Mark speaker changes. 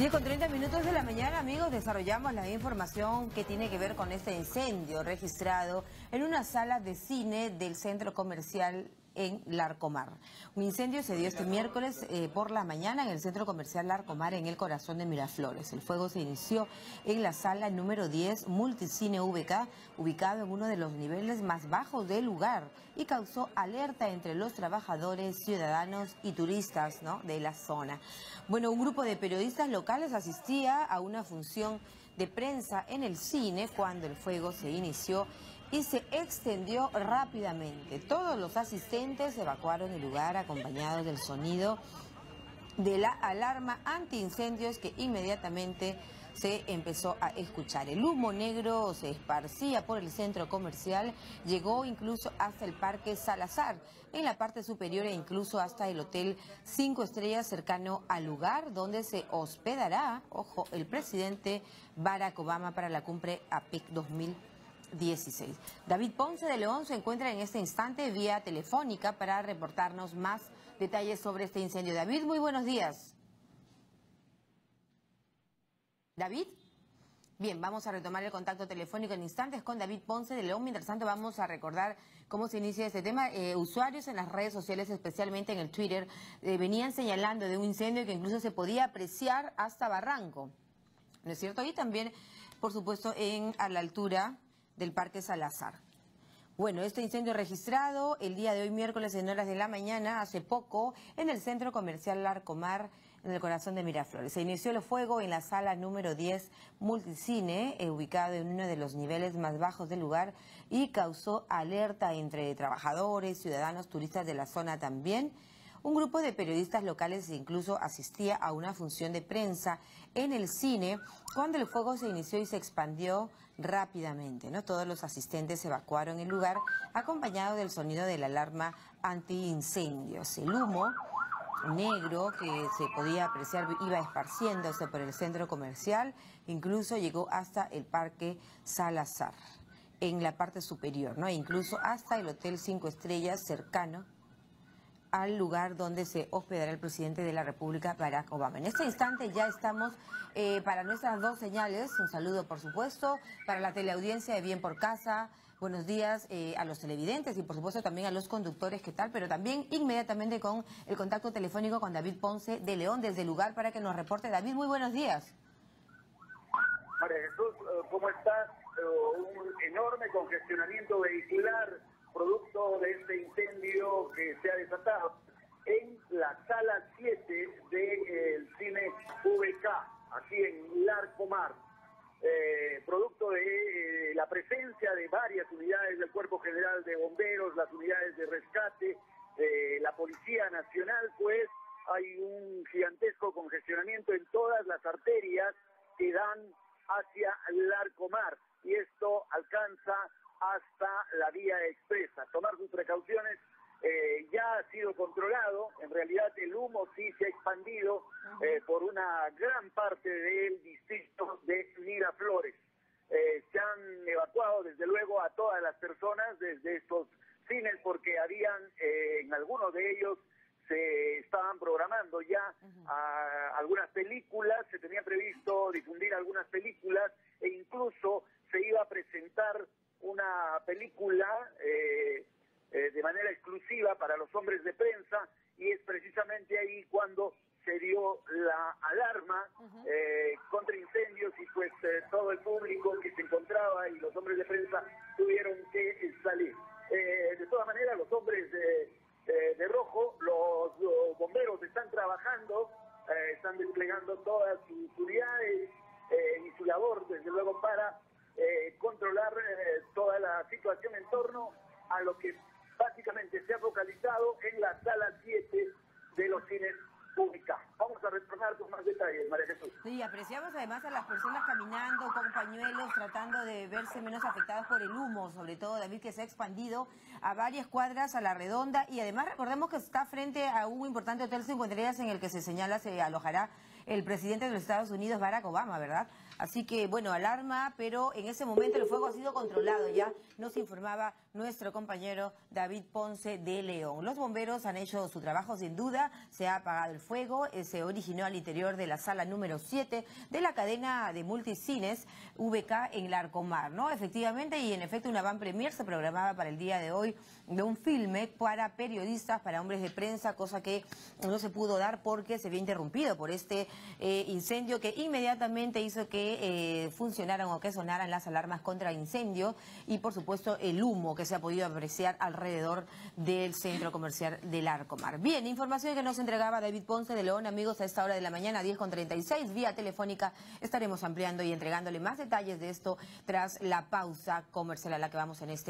Speaker 1: 10 con 30 minutos de la mañana, amigos, desarrollamos la información que tiene que ver con este incendio registrado en una sala de cine del centro comercial en Larcomar. Un incendio se dio este miércoles eh, por la mañana en el centro comercial Larcomar en el corazón de Miraflores. El fuego se inició en la sala número 10 Multicine VK, ubicado en uno de los niveles más bajos del lugar y causó alerta entre los trabajadores, ciudadanos y turistas de la zona. Bueno, un grupo de periodistas locales asistía a una función de prensa en el cine cuando el fuego se inició y se extendió rápidamente. Todos los asistentes evacuaron el lugar acompañados del sonido de la alarma antiincendios que inmediatamente se empezó a escuchar. El humo negro se esparcía por el centro comercial, llegó incluso hasta el Parque Salazar, en la parte superior e incluso hasta el Hotel Cinco Estrellas cercano al lugar donde se hospedará, ojo, el presidente Barack Obama para la cumbre APEC 2020. 16. David Ponce de León se encuentra en este instante vía telefónica para reportarnos más detalles sobre este incendio. David, muy buenos días. David. Bien, vamos a retomar el contacto telefónico en instantes con David Ponce de León. Mientras tanto, vamos a recordar cómo se inicia este tema. Eh, usuarios en las redes sociales, especialmente en el Twitter, eh, venían señalando de un incendio que incluso se podía apreciar hasta Barranco. ¿No es cierto? Y también, por supuesto, en a la altura del Parque Salazar. Bueno, este incendio registrado el día de hoy, miércoles, en horas de la mañana, hace poco, en el centro comercial Larcomar, en el corazón de Miraflores. Se inició el fuego en la sala número 10 Multicine, eh, ubicado en uno de los niveles más bajos del lugar, y causó alerta entre trabajadores, ciudadanos, turistas de la zona también. Un grupo de periodistas locales incluso asistía a una función de prensa en el cine cuando el fuego se inició y se expandió rápidamente. ¿no? Todos los asistentes evacuaron el lugar acompañado del sonido de la alarma antiincendios. El humo negro que se podía apreciar iba esparciéndose por el centro comercial, incluso llegó hasta el Parque Salazar en la parte superior, ¿no? E incluso hasta el Hotel Cinco Estrellas cercano al lugar donde se hospedará el presidente de la República, Barack Obama. En este instante ya estamos eh, para nuestras dos señales. Un saludo, por supuesto, para la teleaudiencia de Bien por Casa. Buenos días eh, a los televidentes y, por supuesto, también a los conductores, ¿qué tal? Pero también inmediatamente con el contacto telefónico con David Ponce de León desde el lugar para que nos reporte. David, muy buenos días.
Speaker 2: María Jesús, eh, ¿cómo estás? un enorme congestionamiento vehicular Eh, producto de eh, la presencia de varias unidades del Cuerpo General de Bomberos, las unidades de rescate, la Policía Nacional, pues hay un gigantesco congestionamiento en todas las arterias que dan hacia Larcomar y esto alcanza hasta la vía expresa. Tomar sus precauciones eh, ya ha sido controlado, en realidad el humo sí se ha expandido eh, por una gran parte del distrito de Miraflores. Eh, se han evacuado desde luego a todas las personas desde estos cines porque habían en algunos de ellos se estaban programando ya algunas películas, se tenía previsto difundir algunas películas e incluso se iba a presentar una película eh, eh, de manera exclusiva para los hombres de prensa y es precisamente ahí cuando se dio la alarma eh, contra incendios y pues todo el público que se encontraba y los hombres de prensa tuvieron que salir. de todas maneras, los hombres de, de rojo, los, bomberos están trabajando, están desplegando todas sus unidades y su labor, desde luego, para eh, controlar eh, toda la situación en torno a lo que básicamente se ha focalizado en la sala 7 de los cines públicos. Vamos a retornar con más detalles, María Jesús.
Speaker 1: Sí, apreciamos además a las personas caminando con pañuelos, tratando de verse menos afectadas por el humo, sobre todo David, que se ha expandido a varias cuadras a la redonda y además recordemos que está frente a un importante hotel cinco estrellas en el que se señala se alojará el presidente de los Estados Unidos, Barack Obama, ¿verdad? Así que, bueno, alarma, pero en ese momento el fuego ha sido controlado ya, nos informaba nuestro compañero David Ponce de León. Los bomberos han hecho su trabajo sin duda, se ha apagado el fuego, eh, se originó al interior de la sala número 7 de la cadena de multicines VK en Larcomar, ¿no? Efectivamente, y en efecto una van premier se programaba para el día de hoy de un filme para periodistas, para hombres de prensa, cosa que no se pudo dar porque se había interrumpido por este eh, incendio que inmediatamente hizo que eh, funcionaran o que sonaran las alarmas contra incendio y por supuesto el humo que se ha podido apreciar alrededor del centro comercial del Arcomar. Bien, información que nos entregaba David Ponce de León, amigos, a esta hora de la mañana, 10 con 36, vía telefónica. Estaremos ampliando y entregándole más detalles de esto tras la pausa comercial a la que vamos en este